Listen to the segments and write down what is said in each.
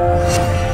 Bye.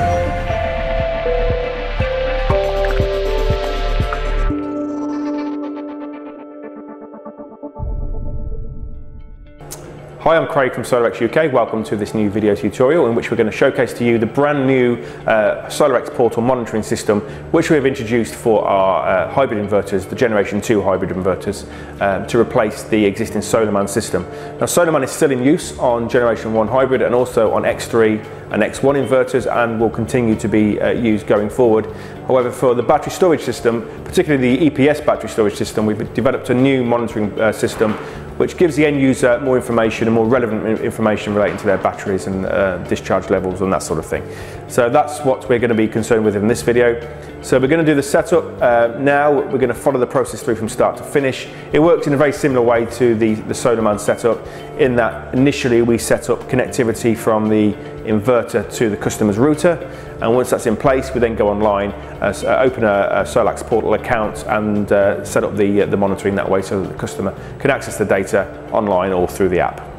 Hi, I'm Craig from SolaX UK. Welcome to this new video tutorial in which we're going to showcase to you the brand new uh, SolaX portal monitoring system which we have introduced for our uh, hybrid inverters, the Generation 2 hybrid inverters, um, to replace the existing SolarMan system. Now SolarMan is still in use on Generation 1 hybrid and also on X3 and X1 inverters and will continue to be uh, used going forward. However, for the battery storage system, particularly the EPS battery storage system, we've developed a new monitoring uh, system which gives the end user more information and more relevant information relating to their batteries and uh, discharge levels and that sort of thing. So that's what we're going to be concerned with in this video. So we're going to do the setup uh, now. We're going to follow the process through from start to finish. It works in a very similar way to the, the SolarMan setup in that initially we set up connectivity from the inverter to the customer's router and once that's in place we then go online, uh, uh open a, a SolaX portal account and uh, set up the, uh, the monitoring that way so that the customer can access the data online or through the app.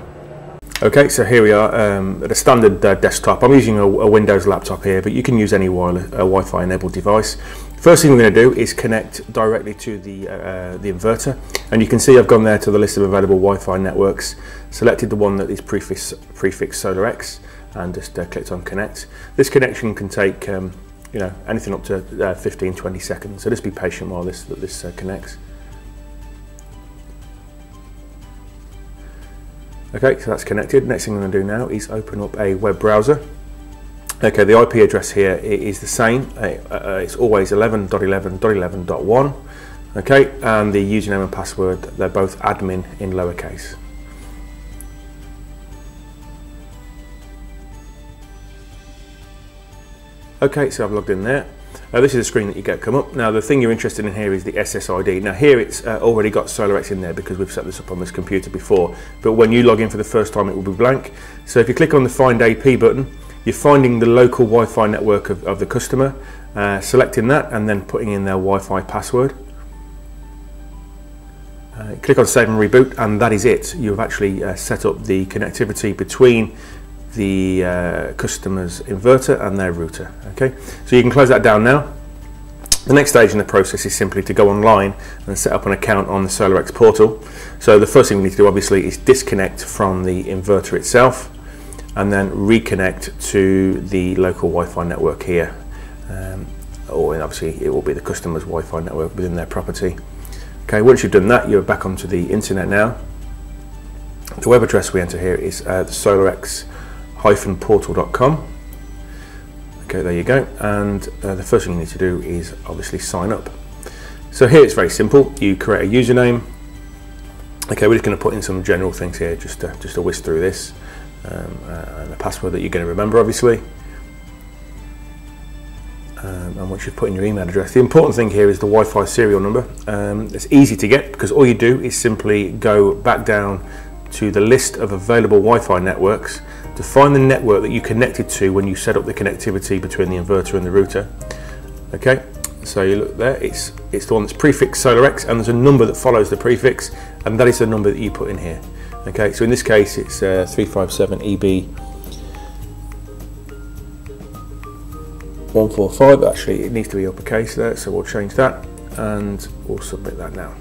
Okay, so here we are um, at a standard uh, desktop. I'm using a, a, Windows laptop here, but you can use any uh, Wi-Fi enabled device. First thing we're going to do is connect directly to the, uh, the inverter. And you can see I've gone there to the list of available Wi-Fi networks, selected the one that is prefix, prefix SolaX, and just uh, clicked on connect. This connection can take um, you know anything up to uh, 15 20 seconds. So just be patient while this this uh, connects. Okay so that's connected. Next thing I'm going to do now is open up a web browser. Okay the IP address here is the same. Uh, uh, it's always 11.11.11.1 okay and the username and password they're both admin in lowercase Okay, so I've logged in there. Uh, this is the screen that you get come up. Now the thing you're interested in here is the SSID. Now here it's uh, already got SolaX in there because we've set this up on this computer before. But when you log in for the first time it will be blank. So if you click on the Find AP button, you're finding the local Wi-Fi network of, of the customer, uh, selecting that and then putting in their Wi-Fi password. Uh, click on Save and Reboot and that is it. You've actually uh, set up the connectivity between the uh, customer's inverter and their router. Okay, so you can close that down now. The next stage in the process is simply to go online and set up an account on the SolaX portal. So the first thing we need to do obviously is disconnect from the inverter itself and then reconnect to the local Wi-Fi network here. Um, or obviously it will be the customer's Wi-Fi network within their property. Okay, once you've done that, you're back onto the internet now. The web address we enter here is uh, the SolaX portal.com. Okay, there you go. And uh, the first thing you need to do is obviously sign up. So here it's very simple. You create a username. Okay, we're just going to put in some general things here, just to, just to whisk through this, um, uh, and a password that you're going to remember, obviously. Um, and once you've put in your email address, the important thing here is the Wi-Fi serial number. Um, it's easy to get because all you do is simply go back down to the list of available Wi-Fi networks to find the network that you connected to when you set up the connectivity between the inverter and the router. Okay, so you look there, it's, it's the one that's prefix SolaX and there's a number that follows the prefix and that is the number that you put in here. Okay, so in this case it's uh, 357EB 145, actually it needs to be uppercase there, so we'll change that and we'll submit that now.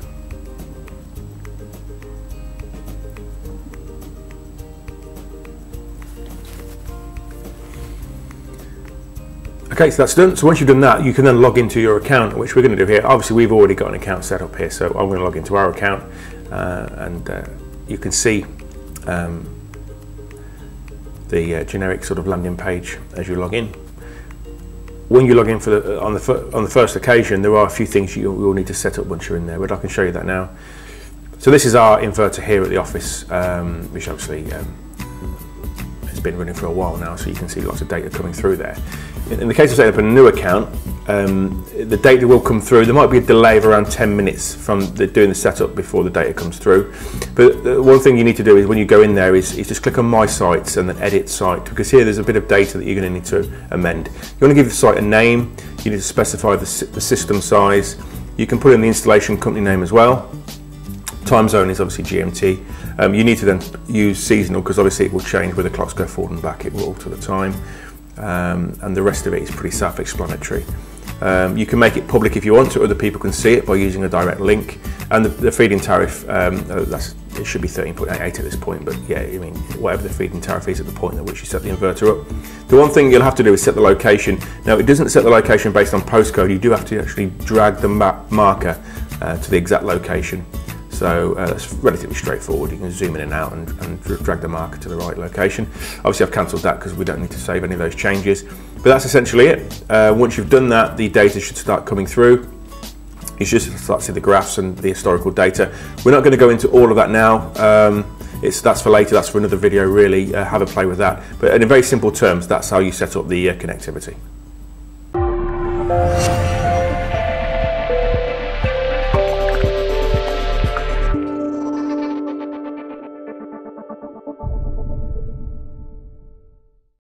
Okay, so that's done. So once you've done that, you can then log into your account, which we're going to do here. Obviously, we've already got an account set up here, so I'm going to log into our account, uh, and uh, you can see um, the uh, generic sort of landing page as you log in. When you log in for the, on the on the first occasion, there are a few things you will need to set up once you're in there, but I can show you that now. So this is our inverter here at the office, um, which obviously um, has been running for a while now, so you can see lots of data coming through there. In the case of setting up a new account, um, the data will come through. There might be a delay of around 10 minutes from the, doing the setup before the data comes through. But the one thing you need to do is when you go in there is, is just click on My Sites and then Edit Site because here there's a bit of data that you're going to need to amend. You want to give the site a name, you need to specify the, the system size, you can put in the installation company name as well. Time zone is obviously GMT. Um, you need to then use seasonal because obviously it will change where the clocks go forward and back, it will alter the time um, and the rest of it is pretty self-explanatory. Um, you can make it public if you want to, other people can see it by using a direct link. And the, the tariff, um, uh, that's, it should be 13.88 at this point, but yeah, I mean, whatever the feed-in tariff is at the point at which you set the inverter up. The one thing you'll have to do is set the location. Now, it doesn't set the location based on postcode. You do have to actually drag the map marker uh, to the exact location. So uh, that's relatively straightforward. You can zoom in and out and, and drag the marker to the right location. Obviously I've cancelled that because we don't need to save any of those changes. But that's essentially it. Uh, once you've done that, the data should start coming through. You should start to see the graphs and the historical data. We're not going to go into all of that now. Um, it's, that's for later, that's for another video really, uh, have a play with that. But in very simple terms, that's how you set up the uh, connectivity.